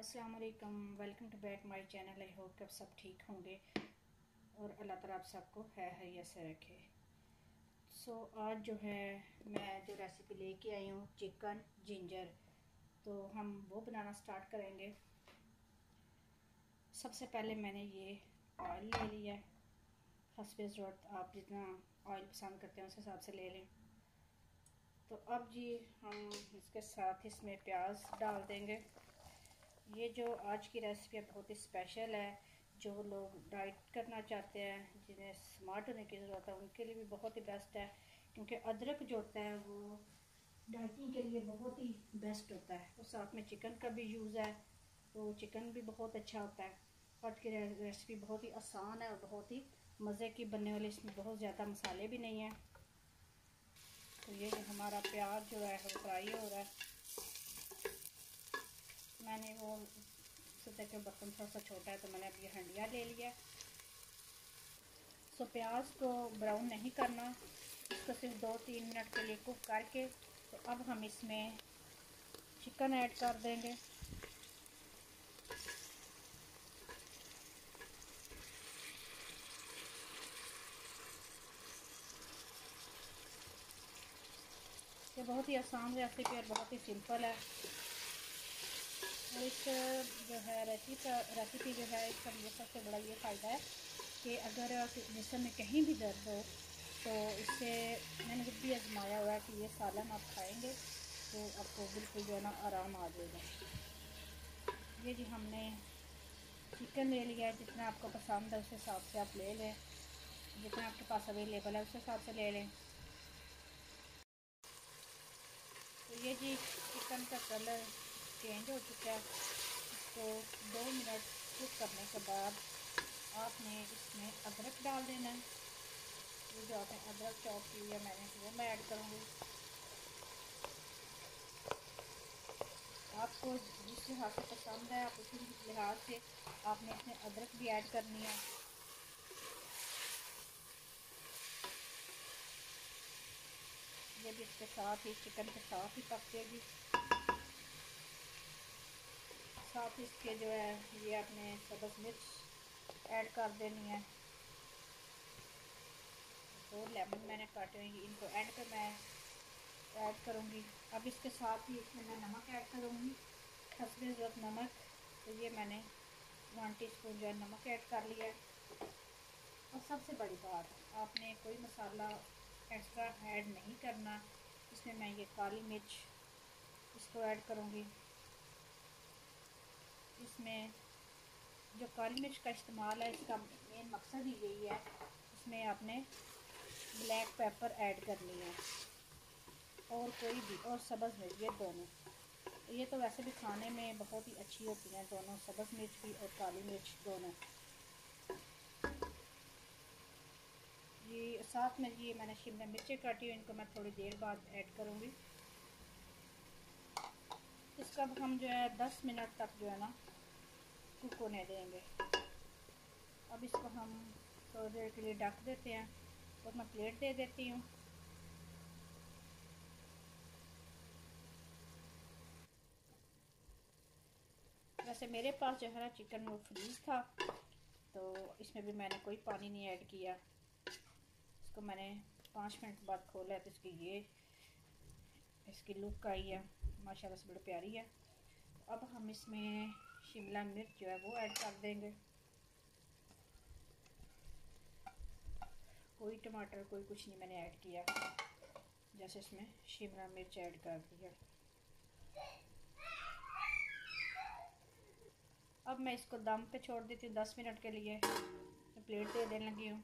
السلام علیکم welcome to back my channel I hope کہ آپ سب ٹھیک ہوں گے اور اللہ تعالیٰ آپ سب کو ہے حیث سے رکھے۔ سو آج جو ہے میں جو ریسیپی لے کے آئی ہوں چکن جنجر تو ہم وہ بنانا سٹارٹ کریں گے۔ سب سے پہلے میں نے یہ آئل لے لیا ہے۔ حسب ضرورت آپ جتنا آئل پسند کرتے ہیں، اس حساب سے لے لیں۔ تو اب جی ہم اس کے ساتھ اس میں پیاز ڈال دیں گے۔ یہ جو آج کی ریسپی ہے بہت ہی اسپیشل ہے، جو لوگ ڈائٹ کرنا چاہتے ہیں، جنہیں سمارٹ ہونے کی ضرورت ہے، ان کے لیے بھی بہت ہی بیسٹ ہے۔ کیونکہ ادرک جو ہوتا ہے، وہ ڈائٹنگ کے لیے بہت ہی بیسٹ ہوتا ہے۔ اور ساتھ میں چکن کا بھی یوز ہے، تو چکن بھی بہت اچھا ہوتا ہے۔ آج کی ریسپی بہت ہی آسان ہے اور بہت ہی مزے کی بننے والی اس میں بہت زیادہ مسالے بھی نہیں ہیں۔ تو یہ ہمارا پیاز جو ہے وہ فرائی ہو رہا ہے۔ میں نے وہ سوچا کہ برتن تھوڑا سا چھوٹا ہے تو میں نے اب یہ ہنڈیا لے لیا سو پیاز کو براؤن نہیں کرنا، اس کو صرف دو تین منٹ کے لیے کوک کر کے، تو اب ہم اس میں چکن ایڈ کر دیں گے۔ یہ بہت ہی آسان ریسیپی اور بہت ہی سمپل ہے۔ اور اس جو ہے ریسیپی ریسیپی جو ہے، اس کا مجھے سب سے بڑا یہ فائدہ ہے کہ اگر جسم میں کہیں بھی درد ہو، تو اس سے میں نے خود بھی آزمایا ہوا ہے کہ یہ سالن آپ کھائیں گے تو آپ کو بالکل جو ہے نا آرام آ جائے گا۔ یہ جی ہم نے چکن لے لیا ہے، جتنا آپ کو پسند ہے اس حساب سے آپ لے لیں۔ جتنا آپ کے پاس اویلیبل ہے، اس حساب سے لے لیں۔ تو یہ جی چکن کا کلر چینج ہو چکا ہے اس کو دو منٹ کوک کرنے کے بعد آپ نے اس میں ادرک ڈال دینا ہے یہ جو آپ نے ادرک چاپ کی ہے میں نے وہ میں ایڈ کروں گی آپ کو جس لحاظ سے پسند ہے آپ اسی لحاظ سے آپ نے اس میں ادرک بھی ایڈ کرنی ہے یہ بھی اس کے ساتھ ہی چکن کے ساتھ ہی پکے گی اس کے جو ہے یہ اپنے سبز مرچ ایڈ کر دینی ہے۔ دو لیمن میں نے کاٹے ہوئے ان کو اینڈ پہ میں ایڈ کروں گی۔ اب اس کے ساتھ ہی اس میں میں نمک ایڈ کروں گی۔ حسب ضرورت نمک، تو یہ میں نے ون ٹی اسپون جو ہے نمک ایڈ کر لیا ہے۔ اور سب سے بڑی بات، آپ نے کوئی مسالہ ایکسٹرا ایڈ نہیں کرنا۔ اس میں میں یہ کالی مرچ اس کو ایڈ کروں گی۔ اس میں جو کالی مرچ کا استعمال ہے، اس کا مین مقصد ہی یہی ہے۔ اس میں آپ نے بلیک پیپر ایڈ کرنی ہے۔ اور کوئی بھی، اور سبز مرچ، یہ دونوں۔ یہ تو ویسے بھی کھانے میں بہت ہی اچھی ہوتی ہیں دونوں، سبز مرچ بھی اور کالی مرچ دونوں۔ یہ ساتھ میں یہ میں نے شملہ مرچیں کاٹی ہوئی ان کو میں تھوڑی دیر بعد ایڈ کروں گی۔ اس کا ہم جو ہے دس منٹ تک جو ہے نا کوک ہونے دیں گے۔ اب اس کو ہم تھوڑی دیر کے لیے ڈھک دیتے ہیں اور میں پلیٹ دے دیتی ہوں۔ ویسے میرے پاس جو ہے نا چکن وہ فریز تھا، تو اس میں بھی میں نے کوئی پانی نہیں ایڈ کیا۔ اس کو میں نے پانچ منٹ بعد کھولا ہے تو اس کی یہ اس کی لک آئی ہے ماشاءاللہ سے بڑی پیاری ہے۔ اب ہم اس میں شملہ مرچ جو ہے وہ ایڈ کر دیں گے۔ کوئی ٹماٹر، کوئی کچھ نہیں میں نے ایڈ کیا۔ جیسے اس میں شملہ مرچ ایڈ کر دیا اب میں اس کو دم پہ چھوڑ دیتی ہوں، دس منٹ کے لیے۔ پلیٹ دے دینے لگی ہوں۔